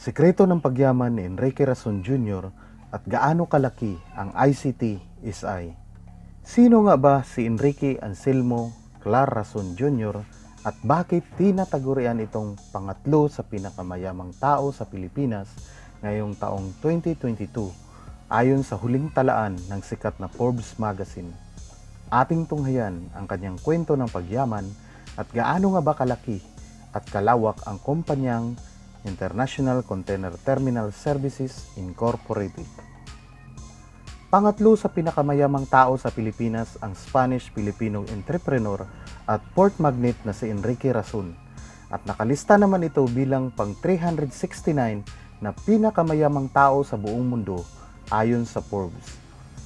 Sikreto ng pagyaman ni Enrique Rason Jr. at gaano kalaki ang ICT SI. Sino nga ba si Enrique Anselmo Clar Rason Jr. at bakit tinatagurian itong pangatlo sa pinakamayamang tao sa Pilipinas ngayong taong 2022 ayon sa huling talaan ng sikat na Forbes magazine. Ating tunghayan ang kanyang kwento ng pagyaman at gaano nga ba kalaki at kalawak ang kumpanyang International Container Terminal Services Incorporated. Pangatlo sa pinakamayamang tao sa Pilipinas ang Spanish-Filipino entrepreneur at port magnate na si Enrique Rason at nakalista naman ito bilang pang 369 na pinakamayamang tao sa buong mundo ayon sa Forbes.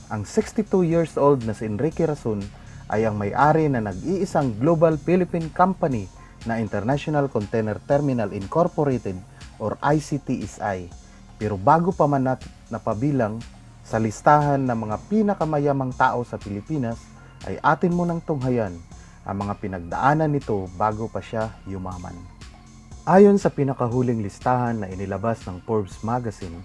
Ang 62 years old na si Enrique Rason ay ang may-ari na nag-iisang global Philippine company na International Container Terminal Incorporated or ICTSI. Pero bago pa man nat napabilang sa listahan ng mga pinakamayamang tao sa Pilipinas, ay atin mo nang tunghayan ang mga pinagdaanan nito bago pa siya yumaman. Ayon sa pinakahuling listahan na inilabas ng Forbes magazine,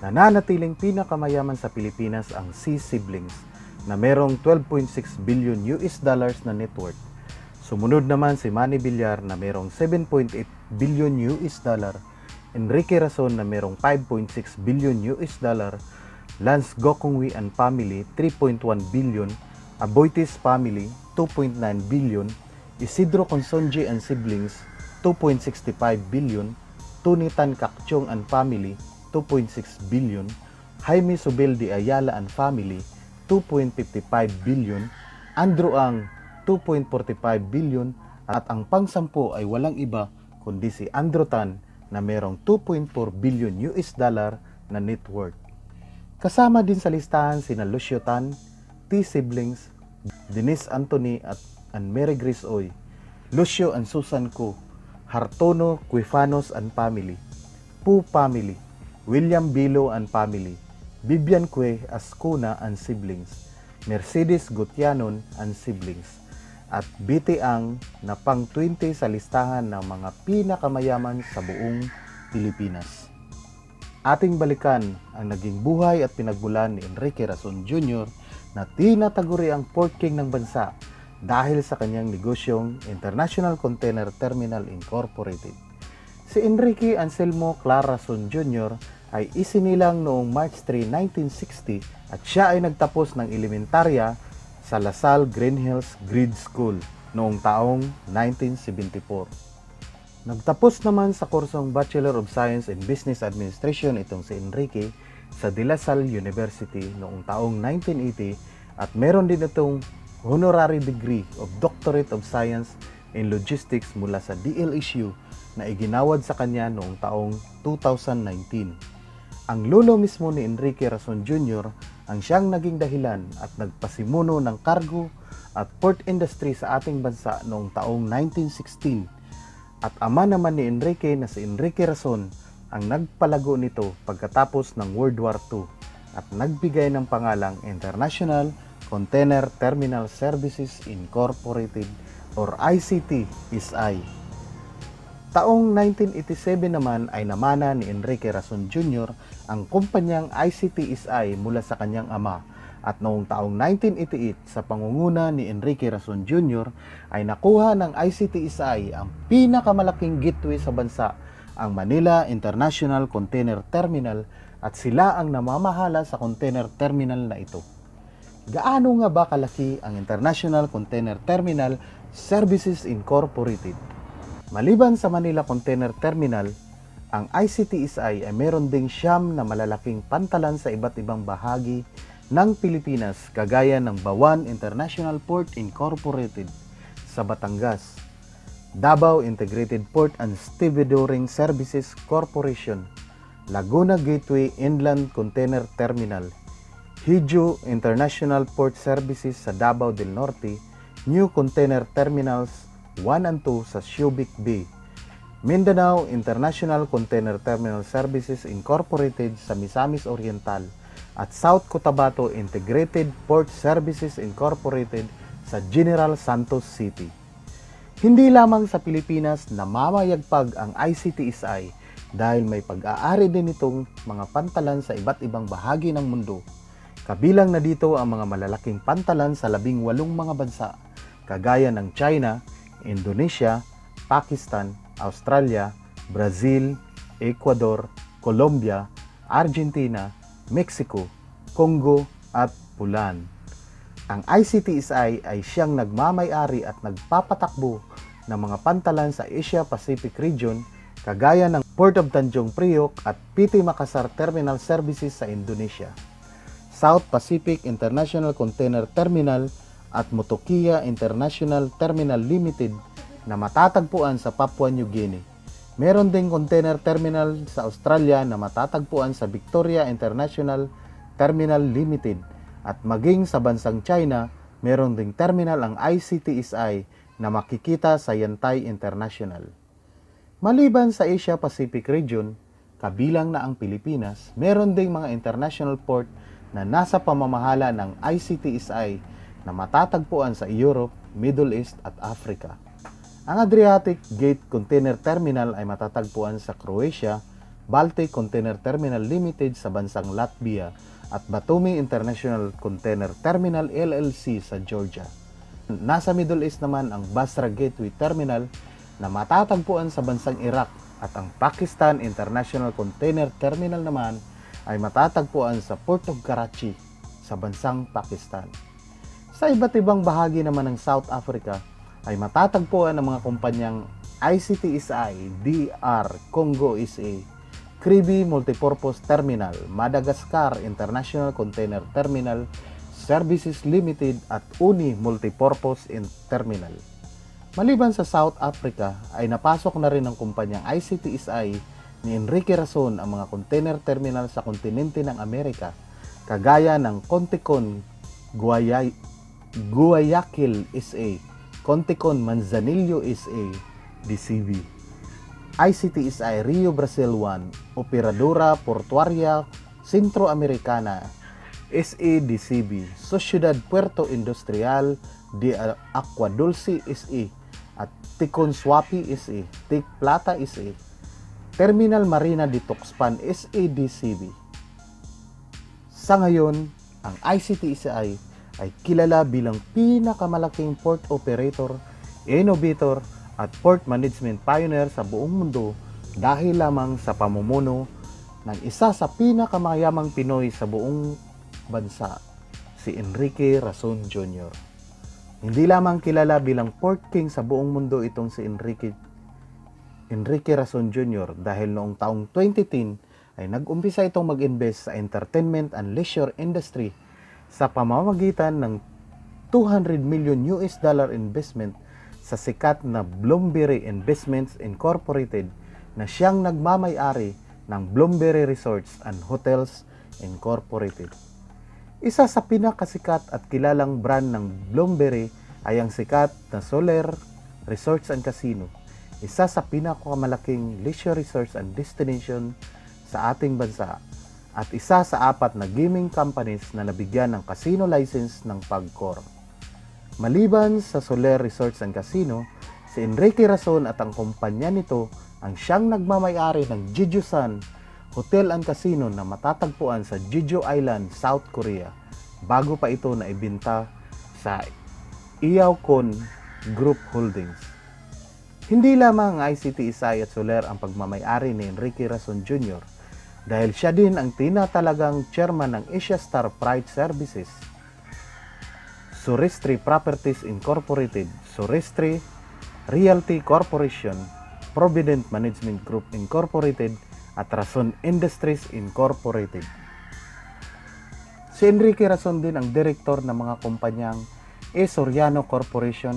nananatiling pinakamayaman sa Pilipinas ang C-Siblings na merong 12.6 billion US dollars na net worth. Sumunod naman si Manny Villar na merong 7.8 billion US dollar, Enrique Rason na merong 5.6 billion US dollar, Lance Gokongwi and family 3.1 billion, Aboitis family 2.9 billion, Isidro Consonji and siblings 2.65 billion, Tony Tan Kakchong and family 2.6 billion, Jaime Sobel de Ayala and family 2.55 billion, Andrew Ang 2.45 billion at ang pangsampu ay walang iba kundi si Andrew Tan na merong 2.4 billion US dollar na net worth. Kasama din sa listahan sina Lucio Tan, T. Siblings, Denise Anthony at and Mary Grace Oy, Lucio and Susan Ko, Hartono Quifanos and family, Pu family, William Bilo and family, Bibian Kwe Ascuna and siblings, Mercedes Gutianon and siblings, at BT Ang na pang 20 sa listahan ng mga pinakamayaman sa buong Pilipinas. Ating balikan ang naging buhay at pinagbulan ni Enrique Rason Jr. na tinataguri ang Port King ng bansa dahil sa kanyang negosyong International Container Terminal Incorporated. Si Enrique Anselmo Clarason Jr. ay isinilang noong March 3, 1960 at siya ay nagtapos ng elementarya sa Lasal Green Hills Grid School noong taong 1974. Nagtapos naman sa kursong Bachelor of Science in Business Administration itong si Enrique sa De La Salle University noong taong 1980 at meron din itong honorary degree of Doctorate of Science in Logistics mula sa DLSU na iginawad sa kanya noong taong 2019. Ang lolo mismo ni Enrique Rason Jr. ang siyang naging dahilan at nagpasimuno ng cargo at port industry sa ating bansa noong taong 1916. At ama naman ni Enrique na si Enrique Rason ang nagpalago nito pagkatapos ng World War II at nagbigay ng pangalang International Container Terminal Services Incorporated or ICT-SI. Taong 1987 naman ay namana ni Enrique Rason Jr. ang kumpanyang ICT-SI mula sa kanyang ama at noong taong 1988 sa pangunguna ni Enrique Rason Jr. ay nakuha ng ICT-SI ang pinakamalaking gateway sa bansa, ang Manila International Container Terminal at sila ang namamahala sa container terminal na ito. Gaano nga ba kalaki ang International Container Terminal Services Incorporated? Maliban sa Manila Container Terminal, ang ICTSI ay meron ding siyam na malalaking pantalan sa iba't ibang bahagi ng Pilipinas kagaya ng Bawan International Port Incorporated sa Batangas, Davao Integrated Port and Stevedoring Services Corporation, Laguna Gateway Inland Container Terminal, Hiju International Port Services sa Davao del Norte, New Container Terminals 1 and 2 sa Subic Bay. Mindanao International Container Terminal Services Incorporated sa Misamis Oriental at South Cotabato Integrated Port Services Incorporated sa General Santos City. Hindi lamang sa Pilipinas na mamayagpag ang ICTSI dahil may pag-aari din itong mga pantalan sa iba't ibang bahagi ng mundo. Kabilang na dito ang mga malalaking pantalan sa labing walong mga bansa, kagaya ng China, Indonesia, Pakistan, Australia, Brazil, Ecuador, Colombia, Argentina, Mexico, Congo at Pulan. Ang ICTSI ay siyang nagmamay-ari at nagpapatakbo ng mga pantalan sa Asia Pacific region kagaya ng Port of Tanjung Priok at PT Makassar Terminal Services sa Indonesia, South Pacific International Container Terminal at Motokia International Terminal Limited na matatagpuan sa Papua New Guinea. Meron ding container terminal sa Australia na matatagpuan sa Victoria International Terminal Limited at maging sa bansang China, meron ding terminal ang ICTSI na makikita sa Yantai International. Maliban sa Asia Pacific region, kabilang na ang Pilipinas, meron ding mga international port na nasa pamamahala ng ICTSI na matatagpuan sa Europe, Middle East at Africa. Ang Adriatic Gate Container Terminal ay matatagpuan sa Croatia, Baltic Container Terminal Limited sa bansang Latvia at Batumi International Container Terminal LLC sa Georgia. Nasa Middle East naman ang Basra Gateway Terminal na matatagpuan sa bansang Iraq at ang Pakistan International Container Terminal naman ay matatagpuan sa Port of Karachi sa bansang Pakistan. Sa iba't ibang bahagi naman ng South Africa ay matatagpuan ang mga kumpanyang ICTSI, DR, Congo SA, Kribi Multipurpose Terminal, Madagascar International Container Terminal, Services Limited at Uni Multipurpose Terminal. Maliban sa South Africa ay napasok na rin ng kumpanyang ICTSI ni Enrique Razon ang mga container terminal sa kontinente ng Amerika kagaya ng Conticon Guayay Guayaquil SA, Conticon Manzanillo SA, DCV. ICTSI Rio Brazil 1, Operadora Portuaria Centroamericana, SADCB, Sociedad Puerto Industrial de Aqua Dulce SA, at Tikon Swapi SA, Tik Plata SA, Terminal Marina de Tuxpan SADCB. Sa ngayon, ang ICTSI ay kilala bilang pinakamalaking port operator, innovator at port management pioneer sa buong mundo dahil lamang sa pamumuno ng isa sa pinakamayamang Pinoy sa buong bansa, si Enrique Rason Jr. Hindi lamang kilala bilang Port King sa buong mundo itong si Enrique Enrique Rason Jr. dahil noong taong 2010 ay nag-umpisa itong mag-invest sa entertainment and leisure industry sa pamamagitan ng 200 million US dollar investment sa sikat na Bloomberry Investments Incorporated na siyang nagmamay-ari ng Bloomberry Resorts and Hotels Incorporated. Isa sa pinakasikat at kilalang brand ng Bloomberry ay ang sikat na Soler Resorts and Casino, isa sa pinakamalaking leisure resorts and destination sa ating bansa at isa sa apat na gaming companies na nabigyan ng casino license ng PAGCOR. Maliban sa Soler Resorts and Casino, si Enrique Rason at ang kumpanya nito ang siyang nagmamayari ng Jeju-san hotel and casino na matatagpuan sa Jeju Island, South Korea bago pa ito na ibinta sa Iaokon Group Holdings. Hindi lamang ang ICT Isay at Soler ang pagmamayari ni Enrique Rason Jr. dahil siya din ang tinatalagang chairman ng Asia Star Pride Services, Suristri Properties Incorporated, Suristri Realty Corporation, Provident Management Group Incorporated, at Rason Industries Incorporated. Si Enrique Rason din ang direktor ng mga kumpanyang E. Soriano Corporation,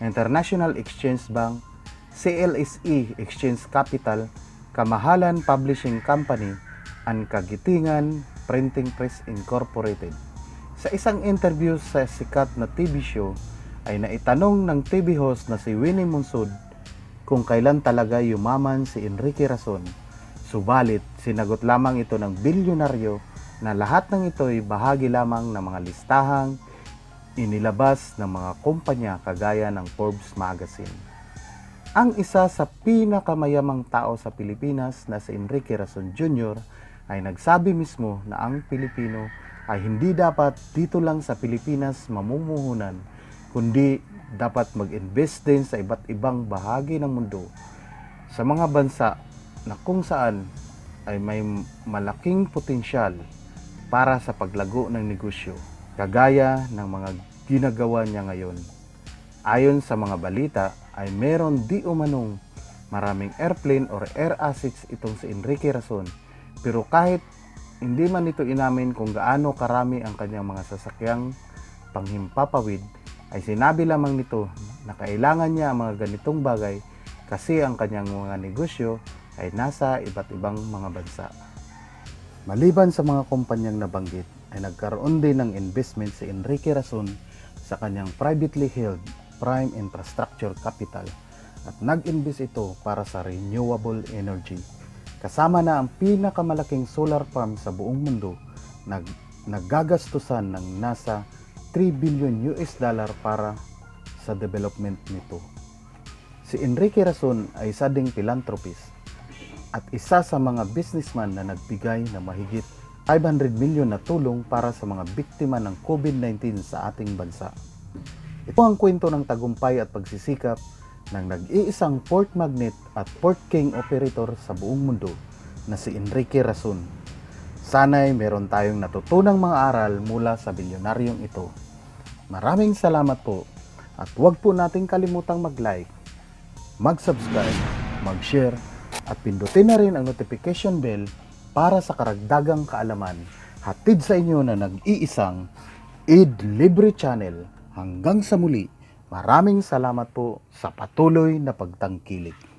International Exchange Bank, CLSE Exchange Capital, Kamahalan Publishing Company, and Kagitingan Printing Press Incorporated. Sa isang interview sa sikat na TV show, ay naitanong ng TV host na si Winnie Monsud kung kailan talaga yumaman si Enrique Rason Subalit, sinagot lamang ito ng bilyonaryo na lahat ng ito ay bahagi lamang ng mga listahang inilabas ng mga kumpanya kagaya ng Forbes magazine. Ang isa sa pinakamayamang tao sa Pilipinas na si Enrique Rason Jr. ay nagsabi mismo na ang Pilipino ay hindi dapat dito lang sa Pilipinas mamumuhunan, kundi dapat mag-invest din sa iba't ibang bahagi ng mundo sa mga bansa na kung saan ay may malaking potensyal para sa paglago ng negosyo, kagaya ng mga ginagawa niya ngayon. Ayon sa mga balita, ay meron di umanong maraming airplane or air assets itong si Enrique Rason. Pero kahit hindi man ito inamin kung gaano karami ang kanyang mga sasakyang panghimpapawid, ay sinabi lamang nito na kailangan niya ang mga ganitong bagay kasi ang kanyang mga negosyo ay nasa iba't ibang mga bansa. Maliban sa mga kumpanyang nabanggit, ay nagkaroon din ng investment si Enrique Rason sa kanyang privately held Prime Infrastructure Capital at nag-invest ito para sa renewable energy. Kasama na ang pinakamalaking solar farm sa buong mundo, nag naggagastusan ng nasa 3 billion US dollar para sa development nito. Si Enrique Rason ay isa ding philanthropist at isa sa mga businessman na nagbigay na mahigit 500 milyon na tulong para sa mga biktima ng COVID-19 sa ating bansa. Ito ang kwento ng tagumpay at pagsisikap ng nag-iisang port magnet at port king operator sa buong mundo na si Enrique Rason. Sana'y meron tayong natutunang mga aral mula sa bilyonaryong ito. Maraming salamat po at huwag po nating kalimutang mag-like, mag-subscribe, mag-share at pindutin na rin ang notification bell para sa karagdagang kaalaman hatid sa inyo na nag-iisang ID Libre Channel. Hanggang sa muli, maraming salamat po sa patuloy na pagtangkilik.